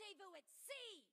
Rendezvous at sea!